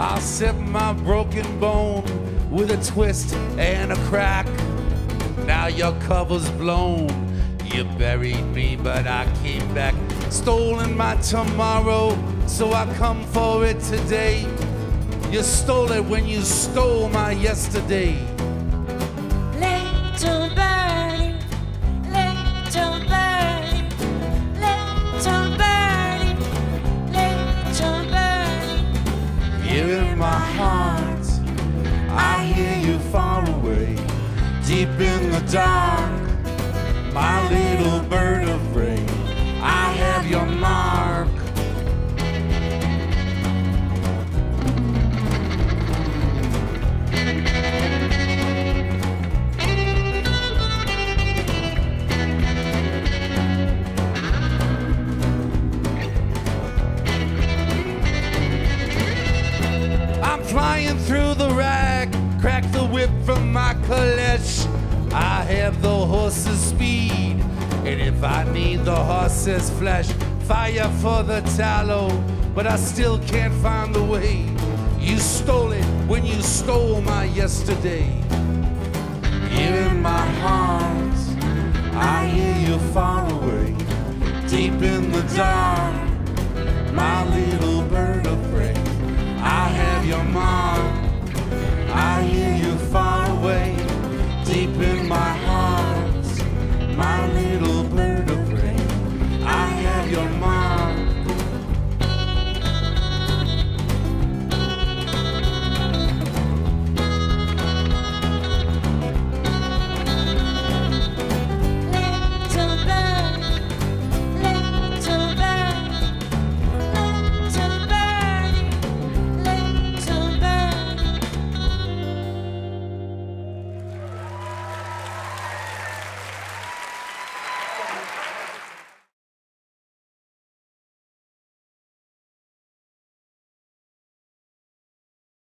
except my broken bone with a twist and a crack. Now your cover's blown. You buried me, but I came back. Stolen my tomorrow, so I come for it today. You stole it when you stole my yesterday. My heart, I hear you far away, deep in the dark. My Through the rack, crack the whip from my caleche. I have the horse's speed, and if I need the horse's flesh, fire for the tallow, but I still can't find the way. You stole it when you stole my yesterday. Here in my heart, I hear you far away, deep in the dark, my little bird.